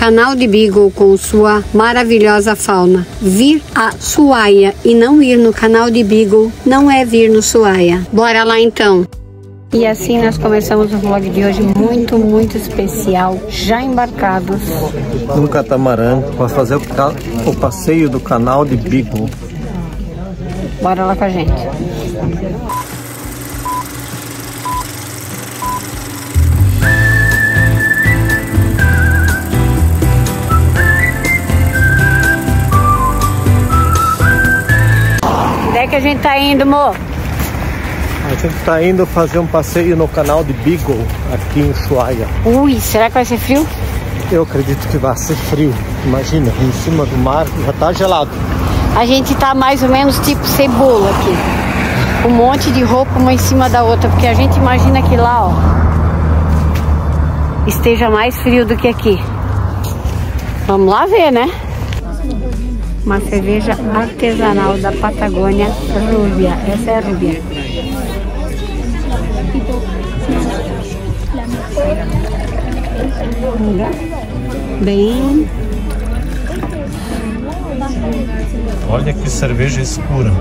canal de Beagle com sua maravilhosa fauna. Vir a Suaia e não ir no canal de Beagle não é vir no Suaia. Bora lá então. E assim nós começamos o vlog de hoje muito, muito especial, já embarcados. Num catamarã para fazer o, o, passeio do canal de Beagle. Bora lá com a gente. A gente tá indo, amor? A gente tá indo fazer um passeio no canal de Beagle, aqui em Ushuaia. Ui, será que vai ser frio? Eu acredito que vai ser frio. Imagina, em cima do mar já tá gelado. A gente tá mais ou menos tipo cebola aqui. Um monte de roupa uma em cima da outra, porque a gente imagina que lá, ó, esteja mais frio do que aqui. Vamos lá ver, né? Uma cerveja artesanal da Patagônia Rúbia. Essa é a Rúbia. Bem. Olha que cerveja escura.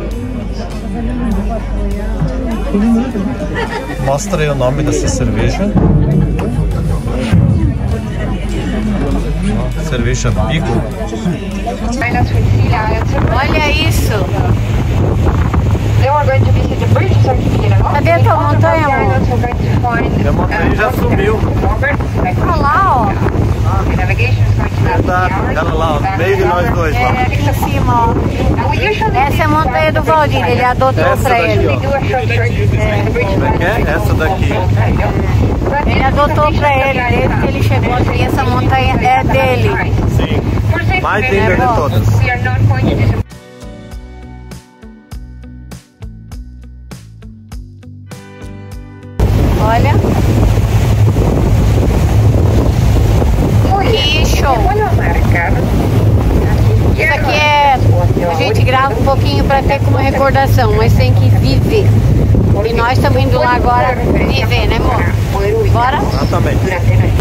Mostra aí o nome dessa cerveja. Cerveja Beagle. Olha isso. Cadê a tua montanha, amor? A montanha já sumiu. Olha lá, ó. Tá, ela lá, ó, meio de nós dois lá. É aqui em cima, ó. Essa é a montanha do Valdir, ele adotou Essa pra daqui, ele. Ó. É. é Essa daqui. Ele adotou pra ele, desde que ele chegou aqui, essa montanha é dele. Sim, mais linda de todas. Pra ter como recordação, mas tem que viver. E nós estamos indo lá agora viver, né, amor? Bora? Exatamente.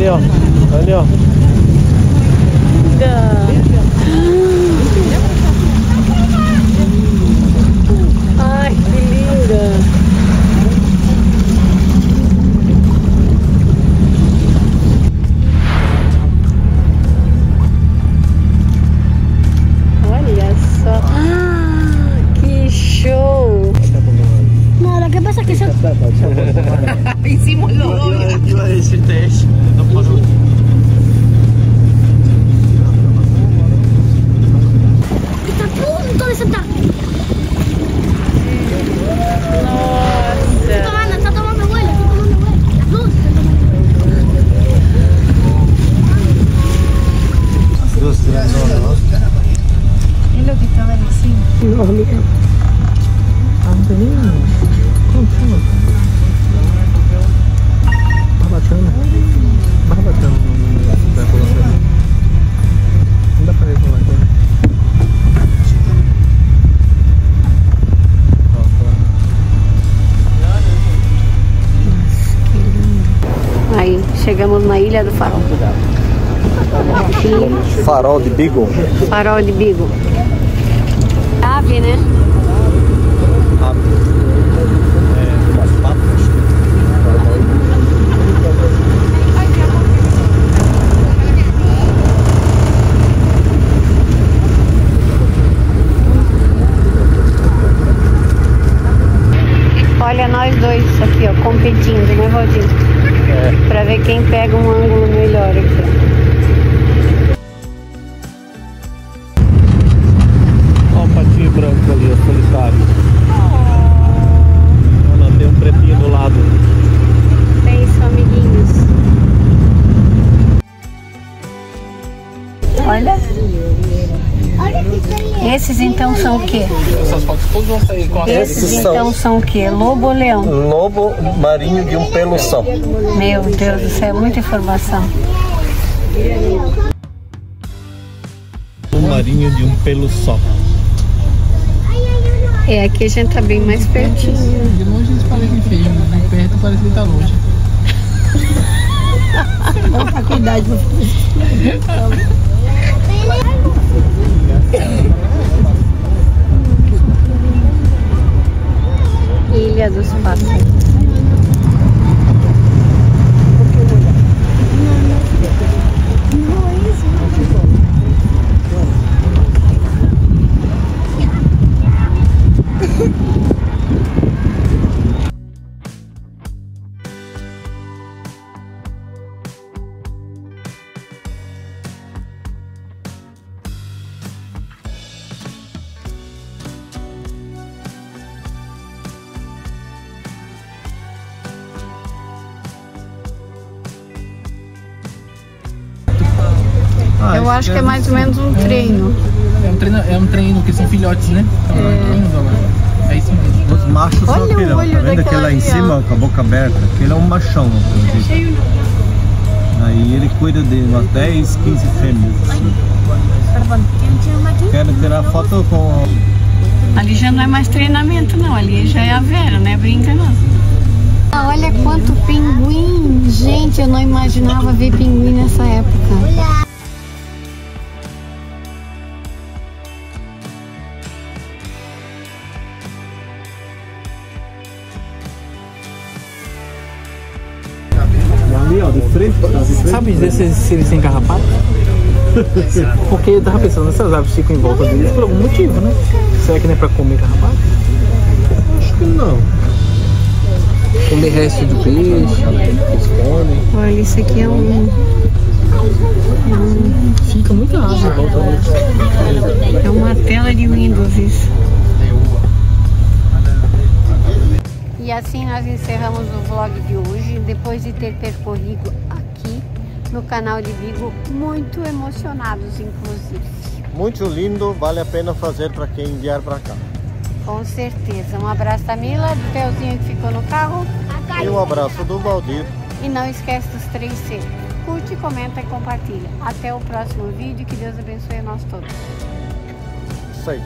Ali ó, ali ó. Es lo que estaba diciendo. No, mira. Antonino. Bacana. Mais bacana. Não dá é é. Aí, chegamos na Ilha do Farol. Farol de Beagle? Farol de Beagle. Ave, né? Olha nós dois aqui, ó, competindo, né, Valdir? É. Pra ver quem pega um Esses então são o quê? Essas fotos todas vão sair com Esses Esses então são o quê? Lobo ou leão? Lobo marinho de um pelo só. Meu Deus do céu, é muita informação. Um marinho de um pelo só. É, aqui a gente tá bem mais pertinho. De longe eles parecem feios, mas de perto parece que tá longe. Ilha Eu acho que é mais ou menos um treino. É um treino, é um treino que são filhotes, né? Agora. É isso mesmo. Os machos Olha são o aquele, ó. olho Tá vendo aquele lá em cima, com a boca aberta? Aquele é um machão. Aí ele cuida de umas 10, 15 fêmeas. assim. Quero tirar foto com. Ali já não é mais treinamento, não. Ali já é a Vera, né? Brinca não. Ah, olha quanto pinguim! Gente, eu não imaginava ver pinguim nessa época. De frente, de frente. Sabe desses se eles têm carrapato? Porque eu tava pensando, essas aves ficam em volta deles por algum motivo, né? Será que não é pra comer carrapato? Acho que não. Comer resto de peixe, eles comem. Olha, isso aqui é um. Fica muita ave em volta deles. É uma tela de Windows isso. Assim nós encerramos o vlog de hoje, depois de ter percorrido aqui no canal de Vigo, muito emocionados inclusive. Muito lindo, vale a pena fazer para quem vier para cá. Com certeza. Um abraço da Mila, do Telzinho que ficou no carro. E um abraço do Valdir. E não esquece dos 3C. Curte, comenta e compartilha. Até o próximo vídeo. Que Deus abençoe a nós todos. Isso aí.